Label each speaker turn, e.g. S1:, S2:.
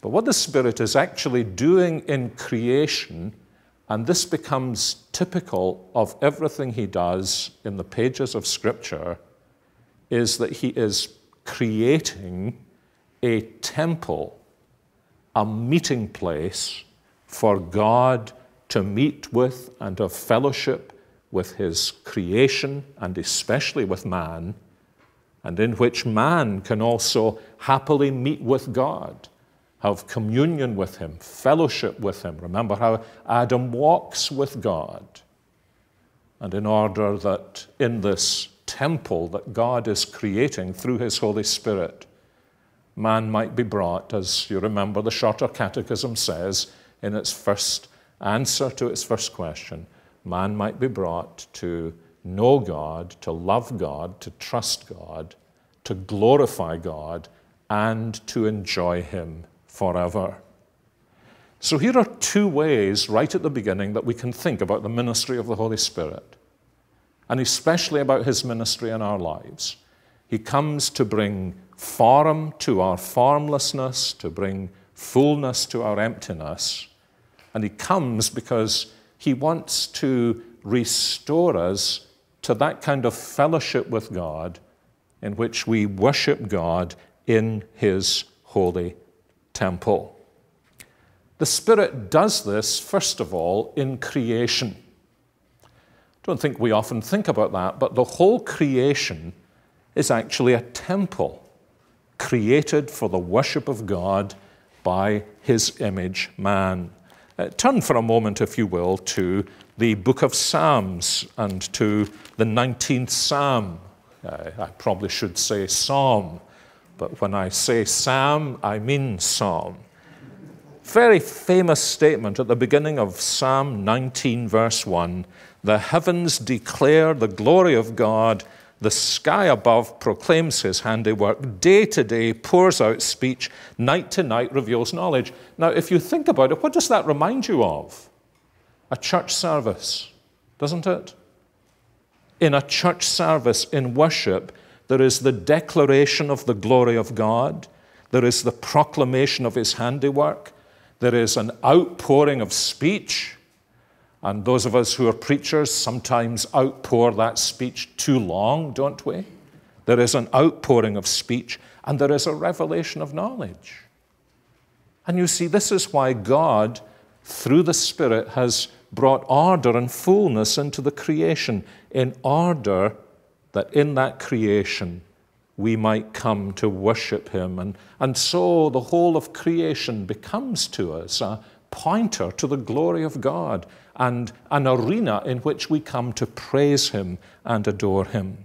S1: But what the Spirit is actually doing in creation, and this becomes typical of everything He does in the pages of Scripture, is that He is creating a temple, a meeting place for God to meet with and have fellowship with His creation and especially with man, and in which man can also happily meet with God have communion with Him, fellowship with Him. Remember how Adam walks with God. And in order that in this temple that God is creating through His Holy Spirit, man might be brought, as you remember the Shorter Catechism says in its first answer to its first question, man might be brought to know God, to love God, to trust God, to glorify God, and to enjoy Him forever. So here are two ways right at the beginning that we can think about the ministry of the Holy Spirit, and especially about his ministry in our lives. He comes to bring form to our formlessness, to bring fullness to our emptiness, and he comes because he wants to restore us to that kind of fellowship with God in which we worship God in his holy temple. The Spirit does this, first of all, in creation. I don't think we often think about that, but the whole creation is actually a temple created for the worship of God by His image man. Uh, turn for a moment, if you will, to the book of Psalms and to the 19th Psalm. Uh, I probably should say Psalm but when I say psalm, I mean psalm. Very famous statement at the beginning of Psalm 19, verse 1 The heavens declare the glory of God, the sky above proclaims his handiwork, day to day pours out speech, night to night reveals knowledge. Now, if you think about it, what does that remind you of? A church service, doesn't it? In a church service, in worship, there is the declaration of the glory of God. There is the proclamation of his handiwork. There is an outpouring of speech. And those of us who are preachers sometimes outpour that speech too long, don't we? There is an outpouring of speech, and there is a revelation of knowledge. And you see, this is why God, through the Spirit, has brought order and fullness into the creation in order that in that creation we might come to worship Him. And, and so the whole of creation becomes to us a pointer to the glory of God and an arena in which we come to praise Him and adore Him.